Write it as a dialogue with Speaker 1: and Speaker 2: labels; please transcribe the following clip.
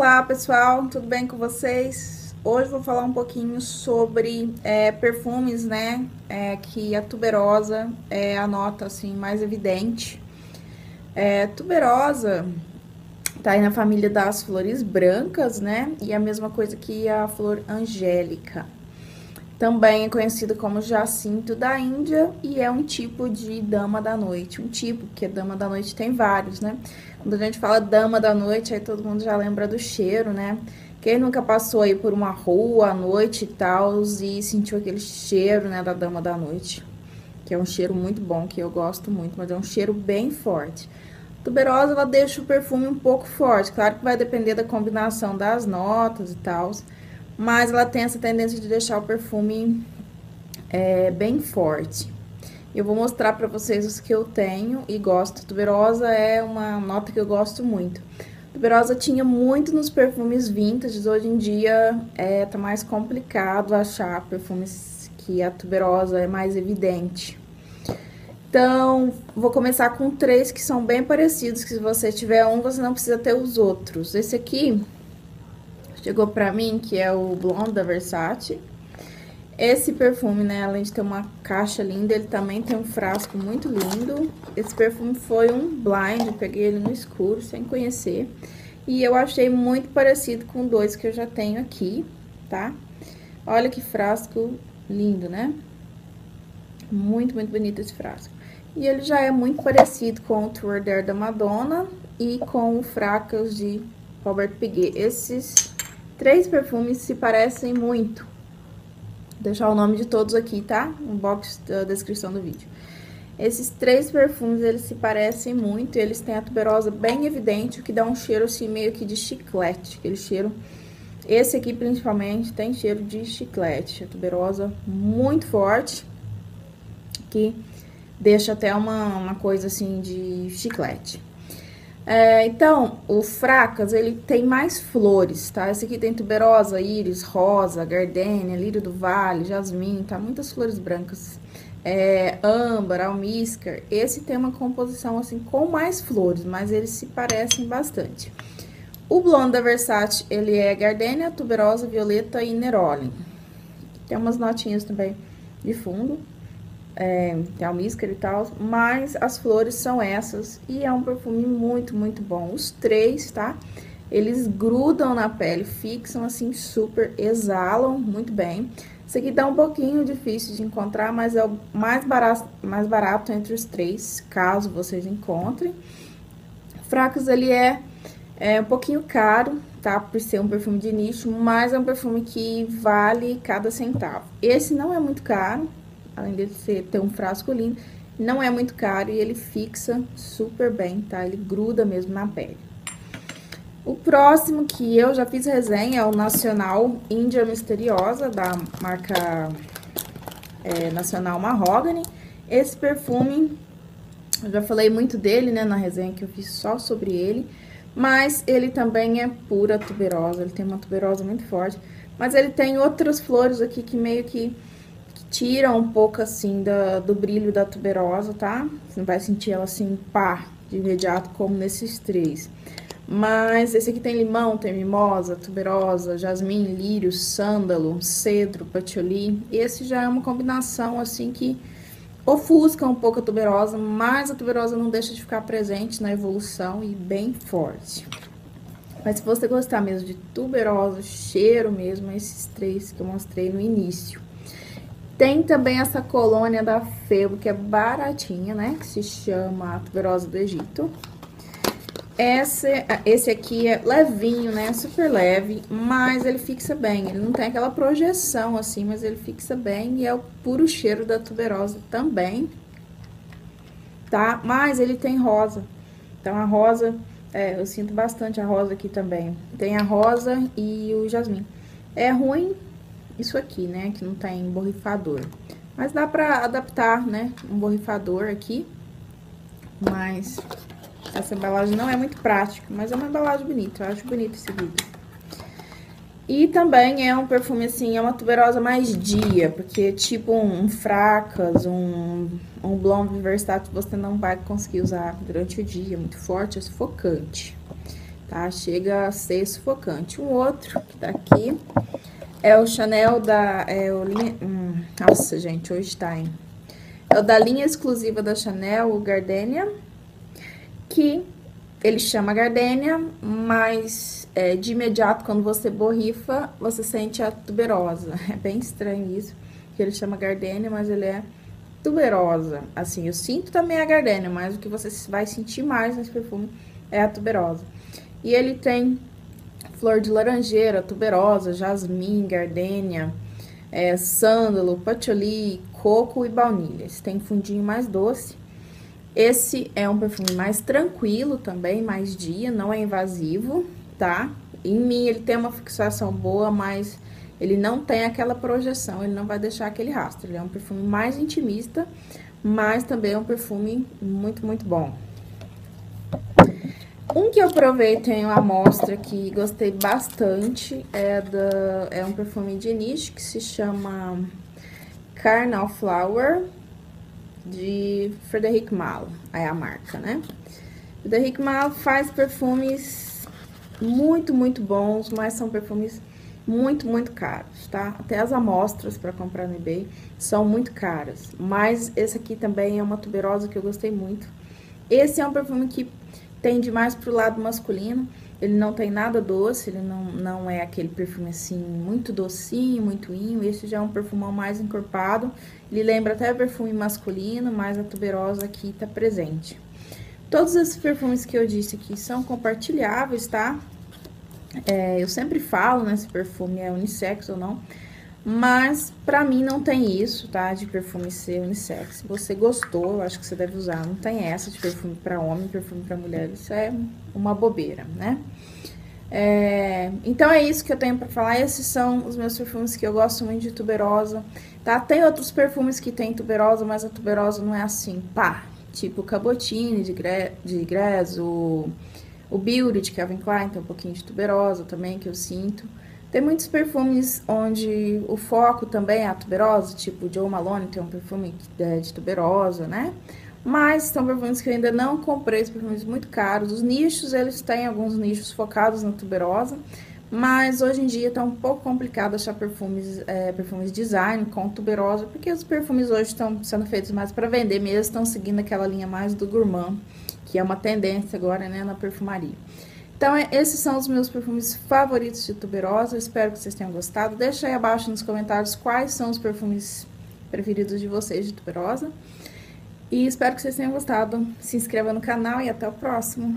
Speaker 1: Olá pessoal, tudo bem com vocês? Hoje vou falar um pouquinho sobre é, perfumes, né, é, que a tuberosa é a nota, assim, mais evidente. É, tuberosa tá aí na família das flores brancas, né, e a mesma coisa que a flor angélica. Também é conhecido como jacinto da Índia e é um tipo de dama da noite. Um tipo, porque dama da noite tem vários, né? Quando a gente fala dama da noite, aí todo mundo já lembra do cheiro, né? Quem nunca passou aí por uma rua à noite e tal e sentiu aquele cheiro, né, da dama da noite? Que é um cheiro muito bom, que eu gosto muito, mas é um cheiro bem forte. Tuberosa, ela deixa o perfume um pouco forte. Claro que vai depender da combinação das notas e tal mas ela tem essa tendência de deixar o perfume é, bem forte. Eu vou mostrar pra vocês os que eu tenho e gosto. Tuberosa é uma nota que eu gosto muito. Tuberosa tinha muito nos perfumes vintage, hoje em dia é, tá mais complicado achar perfumes que a tuberosa é mais evidente. Então, vou começar com três que são bem parecidos, que se você tiver um, você não precisa ter os outros. Esse aqui chegou pra mim, que é o Blonde da Versace. Esse perfume, né, além de ter uma caixa linda, ele também tem um frasco muito lindo. Esse perfume foi um blind, peguei ele no escuro, sem conhecer. E eu achei muito parecido com dois que eu já tenho aqui, tá? Olha que frasco lindo, né? Muito, muito bonito esse frasco. E ele já é muito parecido com o Tour Dare da Madonna e com o Fracas de Robert Piguet. Esses Três perfumes se parecem muito. Vou deixar o nome de todos aqui, tá? No box da descrição do vídeo. Esses três perfumes, eles se parecem muito, eles têm a tuberosa bem evidente, o que dá um cheiro assim meio que de chiclete, aquele cheiro... Esse aqui, principalmente, tem cheiro de chiclete, a tuberosa muito forte, que deixa até uma, uma coisa assim de chiclete. É, então, o Fracas, ele tem mais flores, tá? Esse aqui tem tuberosa, íris, rosa, gardênia, lírio do vale, jasmim, tá? Muitas flores brancas. É, âmbar, almíscar. Esse tem uma composição, assim, com mais flores, mas eles se parecem bastante. O blonde da Versace, ele é gardênia, tuberosa, violeta e neroli. Tem umas notinhas também de fundo é, tem almíscar e tal, mas as flores são essas e é um perfume muito, muito bom. Os três, tá? Eles grudam na pele, fixam assim, super, exalam muito bem. Esse aqui tá um pouquinho difícil de encontrar, mas é o mais barato, mais barato entre os três, caso vocês encontrem. Fracos, ele é, é um pouquinho caro, tá? Por ser um perfume de nicho, mas é um perfume que vale cada centavo. Esse não é muito caro, além de ser, ter um frasco lindo, não é muito caro e ele fixa super bem, tá? Ele gruda mesmo na pele. O próximo que eu já fiz resenha é o Nacional Índia Misteriosa, da marca é, Nacional Mahogany. Esse perfume, eu já falei muito dele, né, na resenha que eu fiz só sobre ele. Mas ele também é pura tuberosa, ele tem uma tuberosa muito forte. Mas ele tem outras flores aqui que meio que tira um pouco, assim, da, do brilho da tuberosa, tá? Você não vai sentir ela, assim, pá, de imediato, como nesses três. Mas esse aqui tem limão, tem mimosa, tuberosa, jasmim, lírio, sândalo, cedro, patchouli. Esse já é uma combinação, assim, que ofusca um pouco a tuberosa, mas a tuberosa não deixa de ficar presente na evolução e bem forte. Mas se você gostar mesmo de tuberosa, cheiro mesmo, esses três que eu mostrei no início. Tem também essa colônia da Febo, que é baratinha, né? Que se chama tuberosa do Egito. Esse, esse aqui é levinho, né? Super leve, mas ele fixa bem. Ele não tem aquela projeção assim, mas ele fixa bem e é o puro cheiro da tuberosa também, tá? Mas ele tem rosa. Então, a rosa, é, eu sinto bastante a rosa aqui também. Tem a rosa e o jasmim. É ruim isso aqui, né? Que não tem borrifador. Mas dá pra adaptar, né? Um borrifador aqui. Mas essa embalagem não é muito prática, mas é uma embalagem bonita. Eu acho bonito esse vidro. E também é um perfume, assim, é uma tuberosa mais dia, porque tipo um, um Fracas, um, um Blonde Versace, você não vai conseguir usar durante o dia, muito forte, é sufocante. tá? Chega a ser sufocante. Um outro que tá aqui é o Chanel da... É o linha, hum, nossa, gente, hoje tá, hein? É o da linha exclusiva da Chanel, o Gardenia, que ele chama Gardenia, mas é, de imediato, quando você borrifa, você sente a tuberosa. É bem estranho isso, que ele chama Gardenia, mas ele é tuberosa. Assim, eu sinto também a Gardenia, mas o que você vai sentir mais nesse perfume é a tuberosa. E ele tem flor de laranjeira, tuberosa, jasmim, gardênia, é, sândalo, patchouli, coco e baunilha. Esse tem fundinho mais doce. Esse é um perfume mais tranquilo também, mais dia, não é invasivo, tá? Em mim ele tem uma fixação boa, mas ele não tem aquela projeção, ele não vai deixar aquele rastro. Ele é um perfume mais intimista, mas também é um perfume muito, muito bom. Um que eu provei tem uma amostra que gostei bastante é, da, é um perfume de niche que se chama Carnal Flower de Frederic Malle, é a marca, né? Frederic Malle faz perfumes muito, muito bons, mas são perfumes muito, muito caros, tá? Até as amostras para comprar no eBay são muito caras, mas esse aqui também é uma tuberosa que eu gostei muito. Esse é um perfume que tende mais pro lado masculino. Ele não tem nada doce, ele não, não é aquele perfume assim, muito docinho, muito inho. Esse já é um perfumão mais encorpado. Ele lembra até perfume masculino, mas a tuberosa aqui tá presente. Todos esses perfumes que eu disse aqui são compartilháveis, tá? É, eu sempre falo, né, se perfume é unissex ou não. Mas, pra mim, não tem isso, tá? De perfume ser unissex. Se você gostou, eu acho que você deve usar. Não tem essa de perfume pra homem, perfume pra mulher. Isso é uma bobeira, né? É, então, é isso que eu tenho pra falar. Esses são os meus perfumes que eu gosto muito de tuberosa, tá? Tem outros perfumes que tem tuberosa, mas a tuberosa não é assim, pá. Tipo, Cabotine de, Gre de Grez, o, o Beauty de Calvin Klein tem um pouquinho de tuberosa também, que eu sinto. Tem muitos perfumes onde o foco também é a tuberosa, tipo Joe Malone tem um perfume é de tuberosa, né? Mas são perfumes que eu ainda não comprei, são perfumes muito caros. Os nichos, eles têm alguns nichos focados na tuberosa, mas hoje em dia tá um pouco complicado achar perfumes, é, perfumes design com tuberosa, porque os perfumes hoje estão sendo feitos mais para vender mesmo, estão seguindo aquela linha mais do gourmand, que é uma tendência agora, né, na perfumaria. Então, é, esses são os meus perfumes favoritos de tuberosa. Espero que vocês tenham gostado. Deixa aí abaixo nos comentários quais são os perfumes preferidos de vocês de tuberosa. E espero que vocês tenham gostado. Se inscreva no canal e até o próximo.